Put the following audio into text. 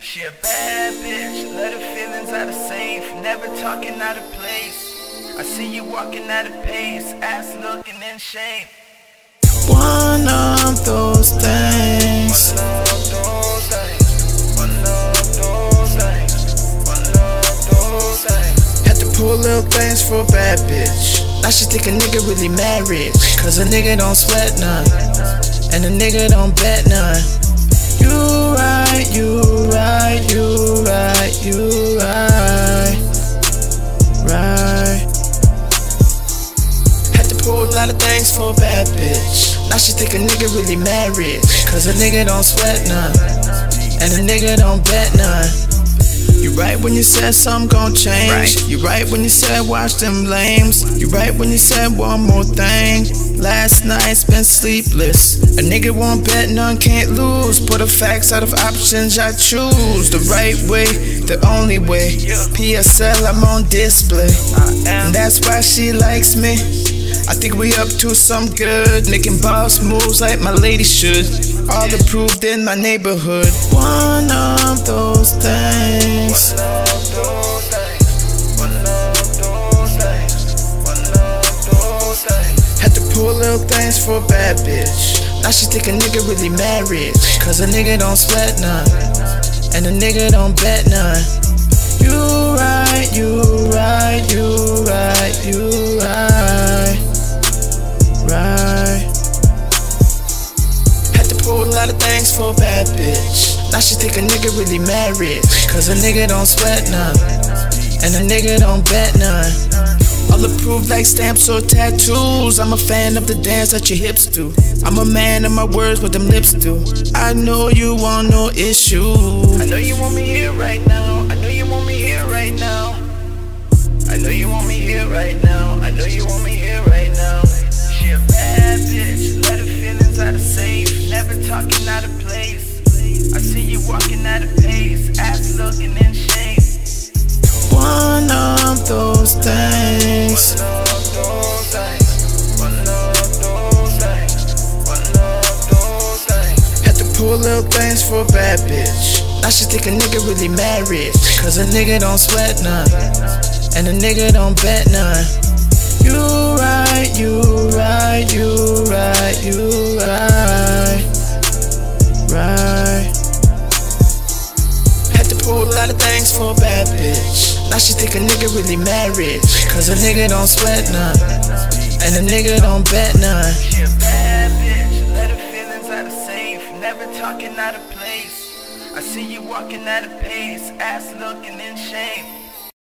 She a bad bitch, let her feelings out of safe, never talking out of place. I see you walking at a pace, ass looking in shape. Of of of one of those things. Had to pull little things for a bad bitch. Now she think a nigga really mad rich. Cause a nigga don't sweat none. And a nigga don't bet none. You lot of things for a bad bitch. Now she think a nigga really mad rich. Cause a nigga don't sweat none. And a nigga don't bet none. You right when you said something gon' change. Right. You right when you said watch them lames. You right when you said one more thing. Last night's been sleepless. A nigga won't bet, none can't lose. Put the facts out of options I choose. The right way, the only way. PSL, I'm on display. And that's why she likes me. I think we up to some good, making boss moves like my lady should. All approved in my neighborhood. One of those things. Had to pull little things for a bad bitch. Now she think a nigga really mad rich. Cause a nigga don't sweat none. And a nigga don't bet none. For a bad bitch. Now she think a nigga really mad rich. Cause a nigga don't sweat none. And a nigga don't bet none. All approved like stamps or tattoos. I'm a fan of the dance that your hips do. I'm a man of my words, what them lips do. I know you want no issue. I know you want me here right now. I know you want me here right now. I know you want me here right now. I know you out of place. I see you walking at a pace, ass looking in shape. One of those things. Of of of. Had to pull little things for a bad bitch. Now she think a nigga really mad rich. Cause a nigga don't sweat none. And a nigga don't bet none. You right, you right, you right, you. Right. A bad bitch. Now she think a nigga really mad rich. Cause a nigga don't sweat none. And a nigga don't bet none. She a bad bitch, let her feelings out of safe, never talking out of place. I see you walking at a pace, ass looking in shape.